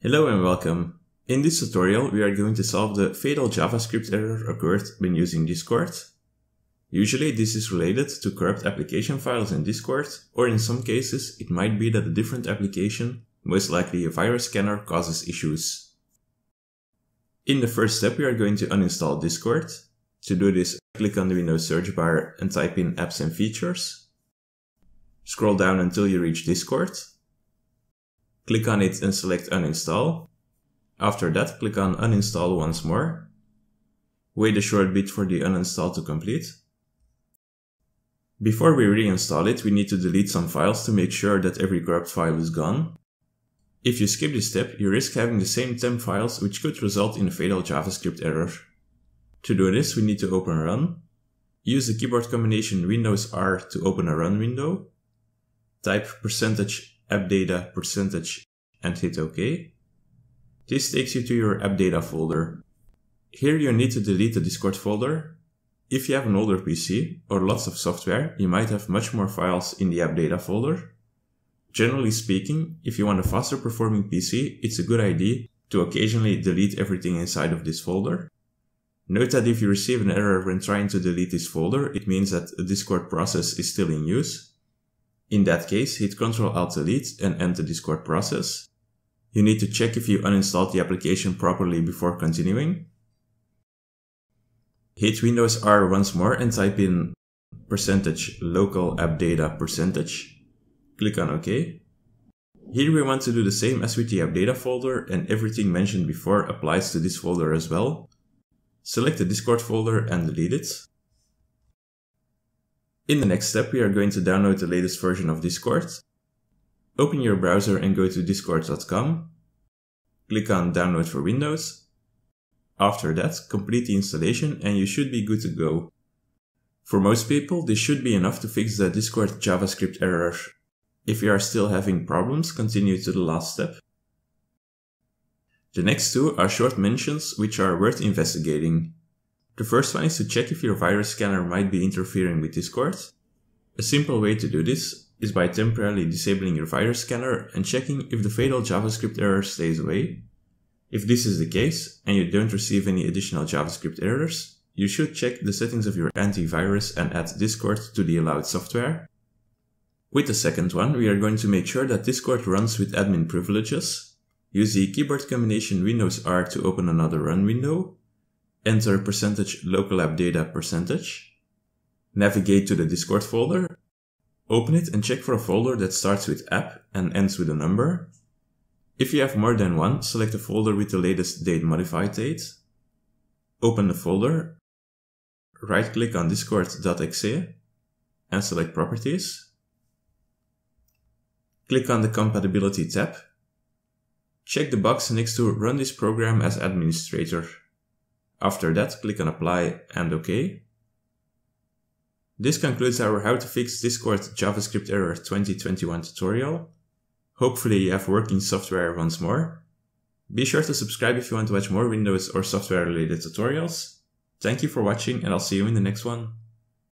Hello and welcome. In this tutorial, we are going to solve the fatal JavaScript error occurred when using Discord. Usually this is related to corrupt application files in Discord, or in some cases it might be that a different application, most likely a virus scanner, causes issues. In the first step we are going to uninstall Discord. To do this, click on the Windows search bar and type in apps and features. Scroll down until you reach Discord. Click on it and select uninstall. After that, click on uninstall once more. Wait a short bit for the uninstall to complete. Before we reinstall it, we need to delete some files to make sure that every corrupt file is gone. If you skip this step, you risk having the same temp files which could result in a fatal JavaScript error. To do this, we need to open run. Use the keyboard combination Windows R to open a run window. Type percentage app data percentage and hit OK. This takes you to your app data folder. Here you need to delete the Discord folder. If you have an older PC or lots of software, you might have much more files in the app data folder. Generally speaking, if you want a faster performing PC, it's a good idea to occasionally delete everything inside of this folder. Note that if you receive an error when trying to delete this folder, it means that a Discord process is still in use, in that case, hit Ctrl Alt Delete and end the Discord process. You need to check if you uninstalled the application properly before continuing. Hit Windows R once more and type in percentage local app data percentage. Click on OK. Here we want to do the same as with the app data folder and everything mentioned before applies to this folder as well. Select the Discord folder and delete it. In the next step, we are going to download the latest version of Discord. Open your browser and go to discord.com. Click on download for Windows. After that, complete the installation and you should be good to go. For most people, this should be enough to fix the Discord JavaScript error. If you are still having problems, continue to the last step. The next two are short mentions which are worth investigating. The first one is to check if your virus scanner might be interfering with Discord. A simple way to do this is by temporarily disabling your virus scanner and checking if the fatal JavaScript error stays away. If this is the case and you don't receive any additional JavaScript errors, you should check the settings of your antivirus and add Discord to the allowed software. With the second one, we are going to make sure that Discord runs with admin privileges. Use the keyboard combination Windows R to open another run window enter percentage local app data percentage, navigate to the Discord folder, open it and check for a folder that starts with app and ends with a number. If you have more than one, select a folder with the latest date modified date. Open the folder, right click on discord.exe and select properties. Click on the compatibility tab. Check the box next to run this program as administrator after that, click on apply and OK. This concludes our how to fix Discord JavaScript error 2021 tutorial. Hopefully you have working software once more. Be sure to subscribe if you want to watch more Windows or software related tutorials. Thank you for watching and I'll see you in the next one.